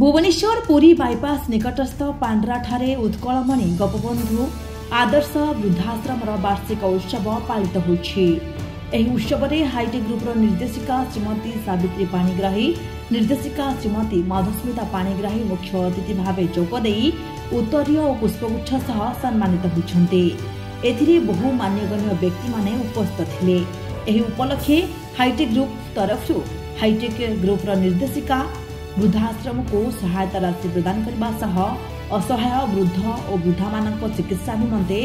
Bhubaneswar Puri bypass ନିକଟସ୍ଥ ପାଣ୍ଡ୍ରାଠାରେ ଉତ୍କଳମଣି ଗୋପବନ୍ଧୁ ଆଦର୍ଶ ବୃଦ୍ଧାଶ୍ରମର ବାର୍ଷିକ ଉତ୍ସବ ପାଳିତ ହୋଇଛି ଏହି ଉତ୍ସବରେ ହାଇଟେ ଗ୍ରୁପର ନିର୍ଦ୍ଦେଶିକା ଶ୍ରୀମତୀ ସାବିତ୍ରୀ ପାଣିଗ୍ରାହୀ ନିର୍ଦ୍ଦେଶିକା ଶ୍ରୀମତୀ ମାଧୁସ୍ମିତା ପାଣିଗ୍ରାହୀ ମୁଖ୍ୟ ଅତିଥି ଭାବେ ଯୋଗ ଦେଇ ଉତ୍ତରୀୟ ଓ ପୁଷ୍ପଗୁଚ୍ଛ ସହ ସମ୍ମାନିତ ହୋଇଛନ୍ତି ଏଥିରେ ବହୁ ମାନ୍ୟଗଣ୍ୟ ବ୍ୟକ୍ତିମାନେ ଉପସ୍ଥିତ ଥିଲେ ଏହି ଉପଲକ୍ଷେ ହାଇଟେକ୍ ଗ୍ରୁପ୍ ତରଫରୁ ହାଇଟେକ୍ ଗ୍ରୁପ୍ର ନିର୍ଦ୍ଦେଶିକା वृद्धाश्रम को सहायता राशि प्रदान करने असहाय वृद्ध और वृद्धा मान चिकित्सा निम्ते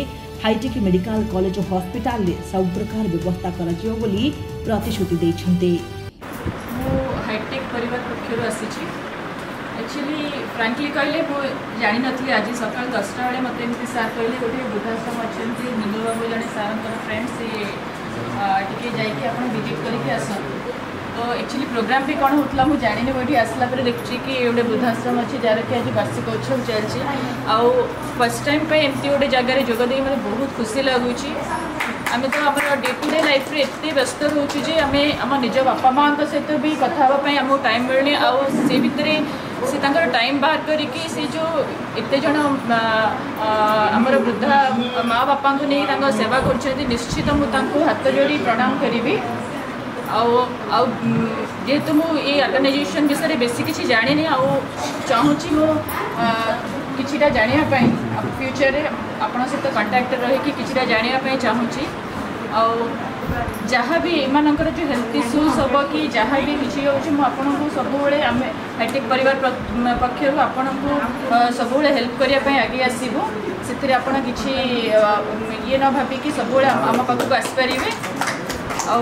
हाइटेक मेडिकल कॉलेज और हॉस्पिटल रे सब प्रकार व्यवस्था करा जीवो बोली प्रतिश्रुति दे छंते मु हाइटेक परिवार पक्षरु आसी आज सकाळ 10टा बेले मते एंती सार कहले गोटे बुधा सम अछन बाबू जाने सारन फ्रेंड से टिके जाई के आसन तो एक्चुअली प्रोग्राम भी कौन होता मुझे जानी वो ये आसला देखी कि गोटे वृद्धाश्रम अच्छे जार कि आज वार्षिक उत्सव चलती आउ फर्स्ट टाइम एमती गोटे जगार जोगदे मतलब बहुत खुशी लगुच आम तो आम डे टू डे लाइफ एत व्यस्त रोचे आम आम निज बापा माँ सहित भी कथा आमको टाइम मिलने आउ से भितर से टाइम बाहर करके से जो एत जन आम वृद्धा माँ बापा को नहीं सेवा कर मुझे हाथ जोड़ी प्रणाम करी जेहेतु मुझे विषय में बेस किसी जाणी आहुची मु किटा जानापी फ्यूचर आपण सहित कंटाक्ट रही कि जानापी चाहूँगी आहा भी इमर जो हेल्थ इश्यूज हम कि जहाँ भी किसी होपण को सब हाइटेक् पर पक्षर आपण को सब हेल्प करने आगे आसबू से आप कि ये न भाविकी सब आम पाखक आसपारे आ